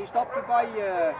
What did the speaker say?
die stapje bij. Eh,